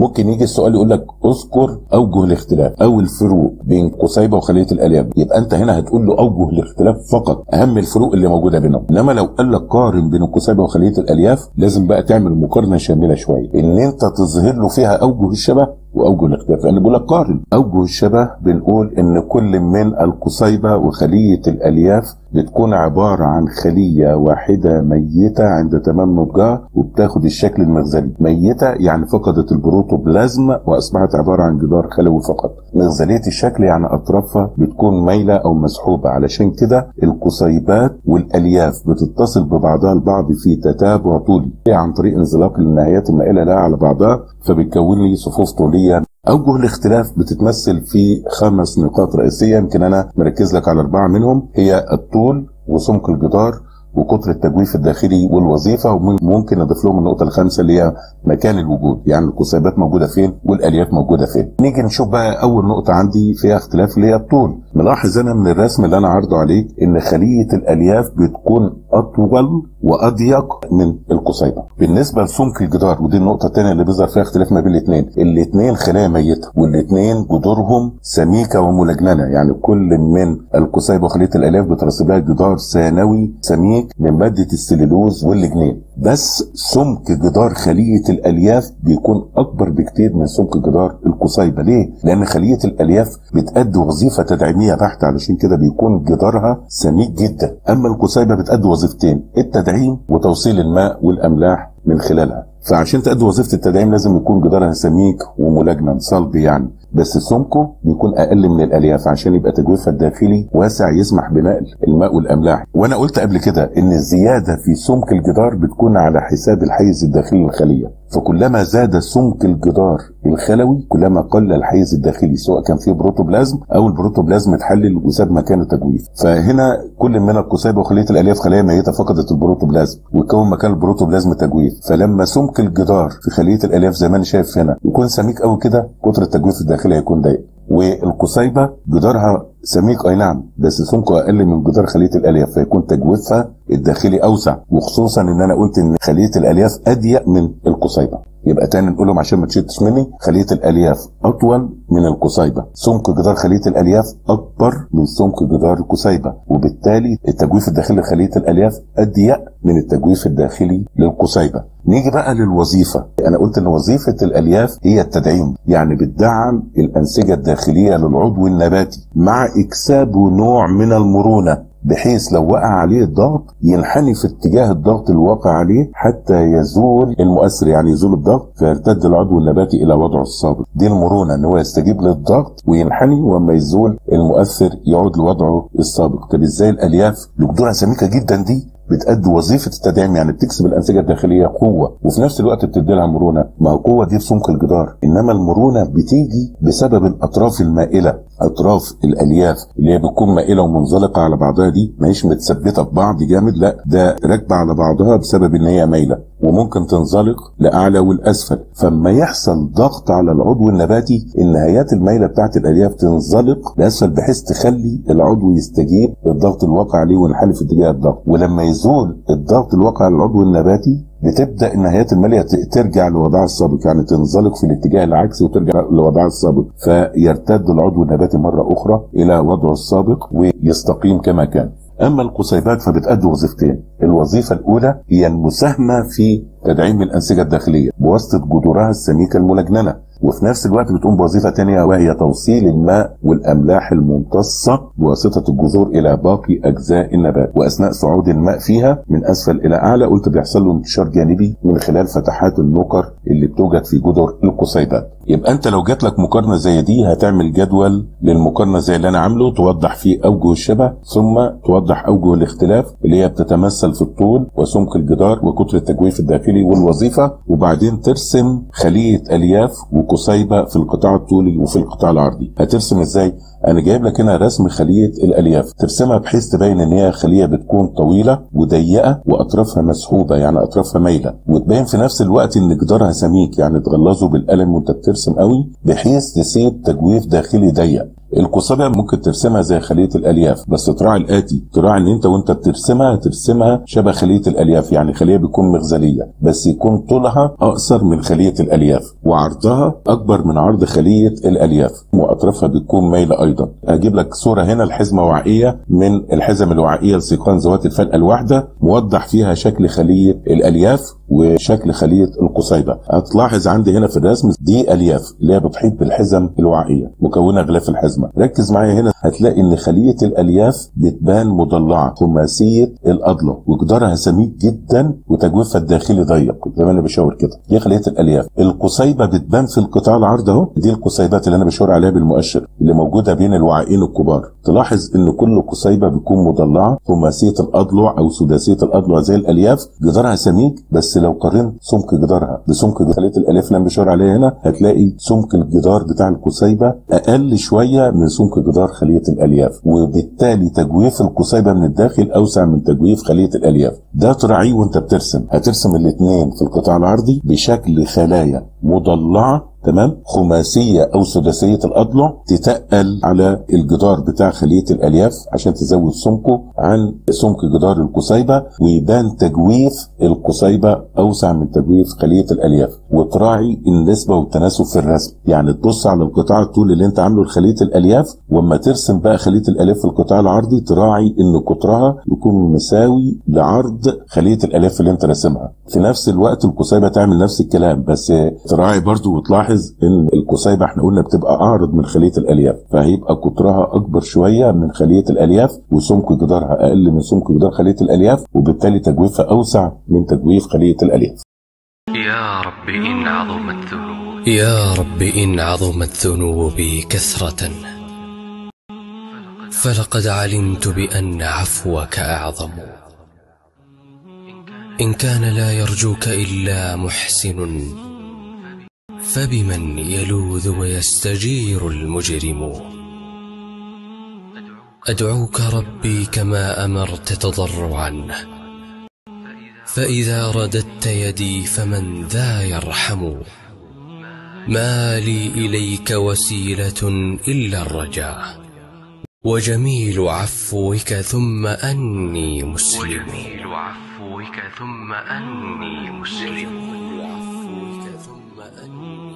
ممكن يجي السؤال يقول لك اذكر أوجه الاختلاف أو الفروق بين قصيبة وخلية الألياف. يبقى أنت هنا هتقول له أوجه الاختلاف فقط أهم الفروق اللي موجودة بينهم. إنما لو قال لك قارن بين القصيبه وخلية الألياف لازم بقى تعمل مقارنة شاملة شوية. إن أنت تظهر له فيها أوجه الشبه واوجه الاختلاف يعني بقول لك قارن. اوجه الشبه بنقول إن كل من القصيبة وخلية الألياف بتكون عبارة عن خلية واحدة ميتة عند تمام نضجها وبتاخد الشكل المغزلي. ميتة يعني فقدت البروتوبلازم وأصبحت عبارة عن جدار خلوي فقط. مغزلية الشكل يعني أطرافها بتكون مايلة أو مسحوبة. علشان كده القصيبات والألياف بتتصل ببعضها البعض في تتابع طولي. عن طريق انزلاق النهايات المائلة لها على بعضها فبتكون لي صفوف طولية أوجه الاختلاف بتتمثل في خمس نقاط رئيسية يمكن أنا مركز لك على أربعة منهم. هي الطول وسمك الجدار وقطر التجويف الداخلي والوظيفة وممكن أضيف لهم النقطة الخامسة اللي هي مكان الوجود يعني القصيبات موجودة فين والالياف موجودة فين. نيجي نشوف بقى أول نقطة عندي فيها اختلاف اللي هي الطول. ملاحظ أنا من الرسم اللي أنا عارضه عليك إن خلية الالياف بتكون أطول وأضيق من القصيبه بالنسبة لسمك الجدار ودي النقطة الثانية اللي بيظهر فيها اختلاف ما بين الاثنين الاثنين خلايا ميتة والاثنين جذورهم سميكة وملجننة. يعني كل من القصيبه وخلية الألياف بترسب لها جدار ثانوي سميك من مادة السليلوز واللجنين. بس سمك جدار خلية الألياف بيكون أكبر بكتير من سمك جدار القصيبة. ليه؟ لأن خلية الألياف بتأدي وظيفة تدعيمية بحتة علشان كده بيكون جدارها سميك جدا. أما القصيبة بتأدي وظيفتين التدعيم وتوصيل الماء والأملاح من خلالها. فعشان تأدي وظيفة التدعيم لازم يكون جدارها سميك وملجنن صلب يعني. بس سمكه بيكون أقل من الألياف عشان يبقى تجويفها الداخلي واسع يسمح بنقل الماء والأملاح. وأنا قلت قبل كده إن الزيادة في سمك الجدار بتكون على حساب الحيز الداخلي للخلية. فكلما زاد سمك الجدار الخلوي كلما قل الحيز الداخلي سواء كان فيه بروتوبلازم أو البروتوبلازم اتحلل وساب مكانه تجويف فهنا كل من القصيبه وخلية الألياف خلايا ميتة فقدت البروتوبلازم وكون مكان البروتوبلازم تجويف فلما سمك الجدار في خلية الألياف زي ما أنا شايف هنا يكون سميك قوي كده قطر التجويف الداخلي هيكون ضيق. والقصيبة جدارها سميك أي نعم بس سمكه أقل من جدار خلية الألياف فيكون تجويفها الداخلي أوسع وخصوصا إن أنا قلت إن خلية الألياف أضيق من القصيبه يبقى تاني نقولهم عشان ما تشتش مني خلية الألياف أطول من القصيبة. سمك جدار خلية الألياف أكبر من سمك جدار القصيبة. وبالتالي التجويف الداخلي لخلية الألياف أضيق من التجويف الداخلي للقصيبة. نيجي بقى للوظيفة. أنا قلت إن وظيفة الألياف هي التدعيم يعني بتدعم الأنسجة الداخلية للعضو النباتي مع اكسابه نوع من المرونة. بحيث لو وقع عليه الضغط ينحني في اتجاه الضغط الواقع عليه حتى يزول المؤثر يعني يزول الضغط فيرتد العضو النباتي إلى وضعه السابق. دي المرونة إن هو يستجيب للضغط وينحني وأما يزول المؤثر يعود لوضعه السابق. طب إزاي الألياف؟ لجذورها سميكه جدا دي بتأدي وظيفة التدعيم يعني بتكسب الأنسجة الداخلية قوة وفي نفس الوقت بتدي لها مرونة. ما هو قوة دي في سمك الجدار. إنما المرونة بتيجي بسبب الأطراف المائلة أطراف الألياف اللي هي بتكون مائلة ومنزلقة على بعضها دي ما هيش متثبتة ببعض جامد لا ده راكبة على بعضها بسبب إن هي مايلة وممكن تنزلق لأعلى والأسفل. فما يحصل ضغط على العضو النباتي النهايات المايلة بتاعت الألياف تنزلق لأسفل بحيث تخلي العضو يستجيب للضغط الواقع عليه وينحل في اتجاه الضغط. ولما يزول الضغط الواقع على العضو النباتي بتبدأ النهايات المالية ترجع لوضعها السابق يعني تنزلق في الاتجاه العكسي وترجع لوضعها السابق. فيرتد العضو النباتي مرة أخرى إلى وضعه السابق ويستقيم كما كان. أما القصيبات فبتأدي وظيفتين. الوظيفة الأولى هي المساهمة في تدعيم الأنسجة الداخلية بواسطة جذورها السميكة الملجننة. وفي نفس الوقت بتقوم بوظيفة ثانية وهي توصيل الماء والأملاح الممتصة بواسطة الجذور إلى باقي أجزاء النبات. وأثناء صعود الماء فيها من أسفل إلى أعلى قلت بيحصل له انتشار جانبي من خلال فتحات النقر اللي بتوجد في جذور القصيبات. يبقى أنت لو جات لك مقارنة زي دي هتعمل جدول للمقارنة زي اللي أنا عامله توضح فيه أوجه الشبه ثم توضح أوجه الاختلاف اللي هي بتتمثل في الطول وسمك الجدار وكتله التجويف الداخلي والوظيفة وبعدين ترسم خلية ألياف وقصيبه في القطاع الطولي وفي القطاع العرضي. هترسم إزاي؟ أنا جايب لك هنا رسم خلية الألياف. ترسمها بحيث تبين إن هي خلية بتكون طويلة وضيقة وأطرافها مسحوبة يعني أطرافها مايلة. وتبين في نفس الوقت إن جدارها سميك يعني تغلظه بالقلم وأنت بترسم قوي بحيث تسيب تجويف داخلي ضيق. القصيبه ممكن ترسمها زي خلية الألياف بس تراعي الآتي تراعي إن أنت وأنت بترسمها ترسمها شبه خلية الألياف يعني خلية بيكون مغزليه بس يكون طولها أقصر من خلية الألياف وعرضها أكبر من عرض خلية الألياف وأطرافها بتكون مايلة أيضا. هجيب لك صورة هنا لحزمه وعائيه من الحزم الوعائية لسيقان ذوات الفلقة الواحدة موضح فيها شكل خلية الألياف وشكل خلية القصيبه هتلاحظ عندي هنا في الرسم دي ألياف اللي هي بتحيط بالحزم الوعائية مكونة غلاف الحزمة. ركز معايا هنا هتلاقي إن خلية الألياف بتبان مضلعة خماسية الاضلع وجدارها سميك جدا وتجويفها الداخلي ضيق. زي ما أنا بشاور كده. دي خلية الألياف. القصيبه بتبان في القطاع العرض أهو. دي القصيبات اللي أنا بشاور عليها بالمؤشر اللي موجودة بين الوعائين الكبار. تلاحظ إن كل قصيبه بتكون مضلعة خماسية الأضلع أو سداسية الأضلع زي الألياف. جدارها سميك بس لو قارنت سمك جدارها بسمك خليه اللي أنا بشاور عليها هنا هتلاقي سمك الجدار بتاع القصيبة أقل شوية من سمك جدار خلية الألياف وبالتالي تجويف القصيبة من الداخل أوسع من تجويف خلية الألياف. ده تراعيه وأنت بترسم هترسم الاثنين في القطاع العرضي بشكل خلايا مضلعة تمام؟ خماسية أو سداسية الأضلع تتقل على الجدار بتاع خلية الألياف عشان تزود سمكه عن سمك جدار القصيبة ويبان تجويف القصيبة أوسع من تجويف خلية الألياف. وتراعي النسبة والتناسب في الرسم. يعني تبص على القطاع الطول اللي أنت عامله لخلية الألياف وأما ترسم بقى خلية الألياف في القطاع العرضي تراعي إن قطرها يكون مساوي لعرض خلية الألياف اللي أنت راسمها. في نفس الوقت القصيبة تعمل نفس الكلام بس تراعي برضو وتلاحظ إن القصيبه إحنا قلنا بتبقى أعرض من خلية الألياف فهيبقى قطرها أكبر شوية من خلية الألياف وسمك جدارها أقل من سمك جدار خلية الألياف وبالتالي تجويفها أوسع من تجويف خلية الألياف. يا رب إن عظمت ذنوبي يا رب إن عظمت ذنوبي كثرة. فلقد علمت بأن عفوك أعظم. إن كان لا يرجوك إلا محسن. فبمن يلوذ ويستجير المجرم؟ أدعوك ربي كما أمرت تضرعا. فإذا رددت يدي فمن ذا يرحم؟ ما لي إليك وسيلة إلا الرجاء. وجميل عفوك ثم أني مسلم. وجميل عفوك ثم أني مسلم. 嗯。